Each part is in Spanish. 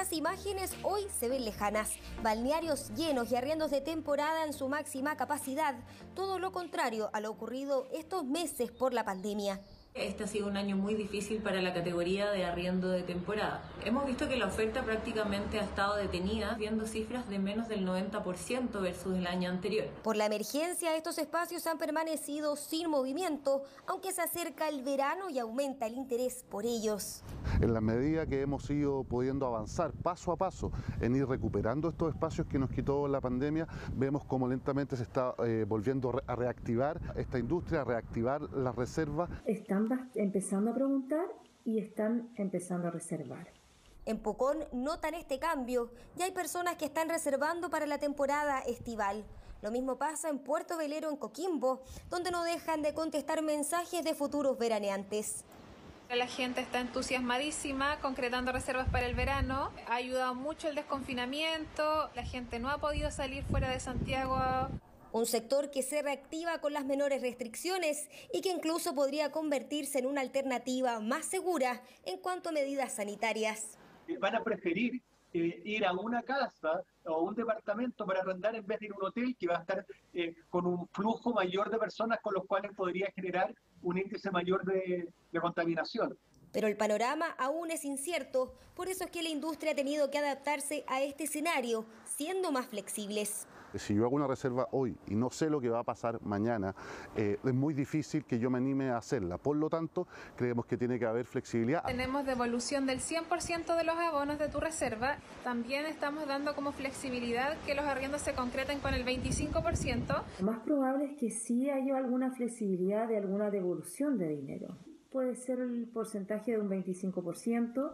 estas imágenes hoy se ven lejanas. Balnearios llenos y arriendos de temporada en su máxima capacidad. Todo lo contrario a lo ocurrido estos meses por la pandemia. Este ha sido un año muy difícil para la categoría de arriendo de temporada. Hemos visto que la oferta prácticamente ha estado detenida, viendo cifras de menos del 90% versus el año anterior. Por la emergencia, estos espacios han permanecido sin movimiento, aunque se acerca el verano y aumenta el interés por ellos. En la medida que hemos ido pudiendo avanzar paso a paso en ir recuperando estos espacios que nos quitó la pandemia, vemos cómo lentamente se está eh, volviendo a reactivar esta industria, a reactivar las reservas empezando a preguntar y están empezando a reservar. En Pucón notan este cambio. Ya hay personas que están reservando para la temporada estival. Lo mismo pasa en Puerto Velero, en Coquimbo, donde no dejan de contestar mensajes de futuros veraneantes. La gente está entusiasmadísima concretando reservas para el verano. Ha ayudado mucho el desconfinamiento. La gente no ha podido salir fuera de Santiago un sector que se reactiva con las menores restricciones y que incluso podría convertirse en una alternativa más segura en cuanto a medidas sanitarias. Eh, van a preferir eh, ir a una casa o un departamento para arrendar en vez de ir a un hotel que va a estar eh, con un flujo mayor de personas con los cuales podría generar un índice mayor de contaminación. Pero el panorama aún es incierto, por eso es que la industria ha tenido que adaptarse a este escenario, siendo más flexibles. Si yo hago una reserva hoy y no sé lo que va a pasar mañana, eh, es muy difícil que yo me anime a hacerla. Por lo tanto, creemos que tiene que haber flexibilidad. Tenemos devolución del 100% de los abonos de tu reserva. También estamos dando como flexibilidad que los arriendos se concreten con el 25%. Lo más probable es que sí haya alguna flexibilidad de alguna devolución de dinero puede ser el porcentaje de un 25%.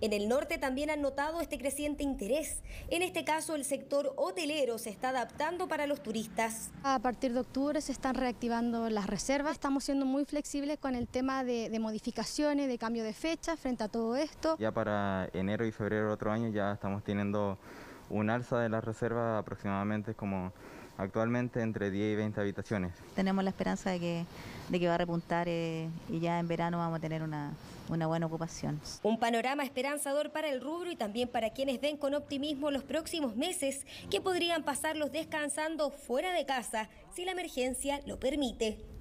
En el norte también han notado este creciente interés. En este caso, el sector hotelero se está adaptando para los turistas. A partir de octubre se están reactivando las reservas. Estamos siendo muy flexibles con el tema de, de modificaciones, de cambio de fecha frente a todo esto. Ya para enero y febrero de otro año ya estamos teniendo un alza de las reservas aproximadamente como actualmente entre 10 y 20 habitaciones. Tenemos la esperanza de que, de que va a repuntar eh, y ya en verano vamos a tener una, una buena ocupación. Un panorama esperanzador para el rubro y también para quienes ven con optimismo los próximos meses que podrían pasarlos descansando fuera de casa si la emergencia lo permite.